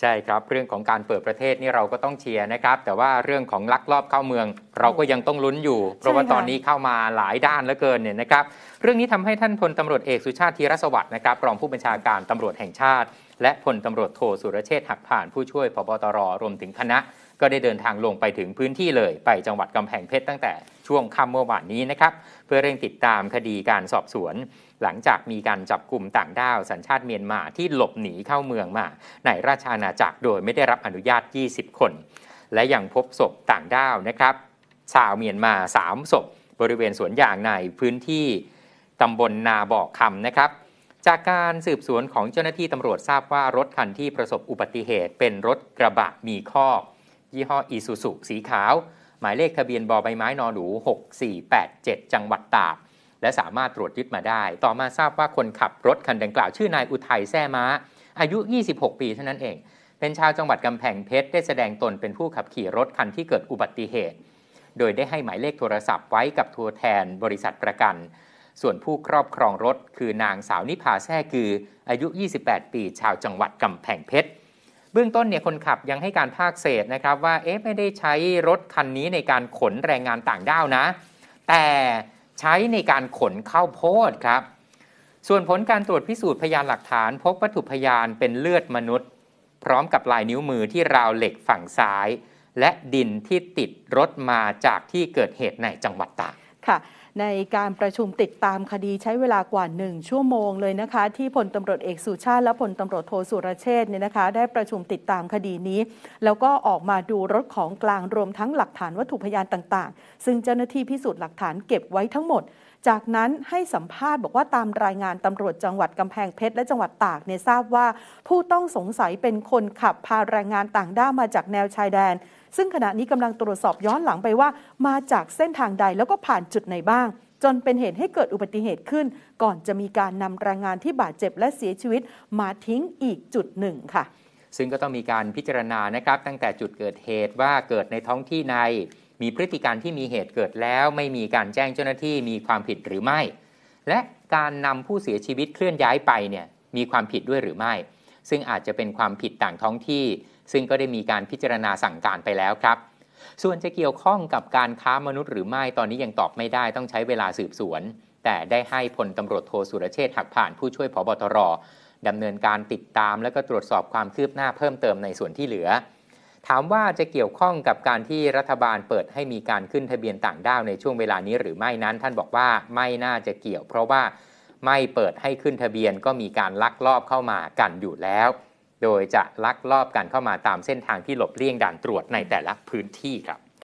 ใช่ครับ เรื่องของการเปิดประเทศนี่เราก็ต้องเชียร์นะครับ แต่ว่าเรื่องของลักลอบเข้าเมือง เราก็ยังต้องลุ้นอยู่ เพราะว่าตอนนี้เข้ามาหลายด้านเหลือเกินเนี่ยนะครับ เรื่องนี้ทำให้ท่านพลตำรวจเอกสุชาติธีรสวัสดิ์นะครับรองผู้บัญชาการตำรวจแห่งชาติ และพลตำรวจโทสุรเชษฐ์หักผ่านผู้ช่วยพบตรรวมถึงคณะ ก็ได้เดินทางลงไปถึงพื้นที่เลย ไปจังหวัดกำแพงเพชรตั้งแต่ช่วงค่ำเมื่อวานนี้นะครับเพื่อเร่งติดตามคดีการสอบสวน หลังจากมีการจับกลุ่มต่างด้าวสัญชาติเมียนมาที่หลบหนีเข้าเมืองมา ในราชอาณาจักรโดยไม่ได้รับอนุญาต 20 คน และยังพบศพต่างด้าวนะครับชาวเมียนมา 3 ศพ บริเวณสวนยางในพื้นที่ตำบลนาบอกคำนะครับ จากการสืบสวนของเจ้าหน้าที่ตำรวจทราบว่ารถคันที่ประสบอุบัติเหตุเป็นรถกระบะมีคอกยี่ห้ออีซูซุสีขาว หมายเลขทะเบียนบอใบไม้นอหนู 6487 จังหวัดตาก และสามารถตรวจยึดมาได้ ต่อมาทราบว่าคนขับรถคันดังกล่าวชื่อนายอุทัยแซ่ม้า อายุ 26 ปีเท่านั้นเอง เป็นชาวจังหวัดกำแพงเพชรได้แสดงตนเป็นผู้ขับขี่รถคันที่เกิดอุบัติเหตุ โดยได้ให้หมายเลขโทรศัพท์ไว้กับตัวแทนบริษัทประกัน ส่วนผู้ครอบครองรถ คือนางสาวนิพาแซ่คือ อายุ 28 ปี ชาวจังหวัดกำแพงเพชรเบื้องต้นเนี่ยคนขับยังให้การภาคเศษนะครับว่าเอ๊ะไม่ได้ใช้รถคันนี้ในการขนแรงงานต่างด้าวนะ แต่ใช้ในการขนข้าวโพดครับ ส่วนผลการตรวจพิสูจน์พยานหลักฐาน พบวัตถุพยานเป็นเลือดมนุษย์ พร้อมกับลายนิ้วมือที่ราวเหล็กฝั่งซ้าย และดินที่ติดรถมาจากที่เกิดเหตุในจังหวัดตากค่ะ ในการประชุมติดตามคดีใช้เวลากว่า 1 ชั่วโมงเลยนะคะ ที่พลตำรวจเอกสุชาติและพลตำรวจโทสุรเชษ์เนี่ยนะคะ ได้ประชุมติดตามคดีนี้ แล้วก็ออกมาดูรถของกลางรวมทั้งหลักฐานวัตถุพยานต่าง ๆ ซึ่งเจ้าหน้าที่พิสูจน์หลักฐานเก็บไว้ทั้งหมด จากนั้นให้สัมภาษณ์บอกว่าตามรายงานตำรวจจังหวัดกำแพงเพชรและจังหวัดตากเนี่ยทราบว่า ผู้ต้องสงสัยเป็นคนขับพาแรงงานต่างด้าวมาจากแนวชายแดน ซึ่งขณะนี้กำลังตรวจสอบย้อนหลังไปว่า มาจากเส้นทางใดแล้วก็ผ่านจุดไหนบ้างจนเป็นเหตุให้เกิดอุบัติเหตุขึ้น ก่อนจะมีการนำแรงงานที่บาดเจ็บและเสียชีวิตมาทิ้งอีกจุดหนึ่งค่ะ ซึ่งก็ต้องมีการพิจารณานะครับ ตั้งแต่จุดเกิดเหตุว่าเกิดในท้องที่ใน มีพฤติการที่มีเหตุเกิดแล้ว ไม่มีการแจ้งเจ้าหน้าที่มีความผิดหรือไม่ และการนำผู้เสียชีวิตเคลื่อนย้ายไปเนี่ยมีความผิดด้วยหรือไม่ ซึ่งอาจจะเป็นความผิดต่างท้องที่ ซึ่งก็ได้มีการพิจารณาสั่งการไปแล้วครับ ส่วนจะเกี่ยวข้องกับการค้ามนุษย์หรือไม่ตอนนี้ยังตอบไม่ได้ต้องใช้เวลาสืบสวน แต่ได้ให้พลตำรวจโทสุรเชษฐ์หักผ่านผู้ช่วยผบตรดำเนินการติดตามและก็ตรวจสอบความคืบหน้าเพิ่มเติมในส่วนที่เหลือ ถามว่าจะเกี่ยวข้องกับการที่รัฐบาลเปิดให้มีการขึ้นทะเบียนต่างด้าวในช่วงเวลานี้หรือไม่นั้น ท่านบอกว่าไม่น่าจะเกี่ยว เพราะว่าไม่เปิดให้ขึ้นทะเบียนก็มีการลักลอบเข้ามากันอยู่แล้ว โดยจะลักลอบกันเข้ามาตามเส้นทางที่หลบเลี่ยงด่านตรวจในแต่ละพื้นที่ครับ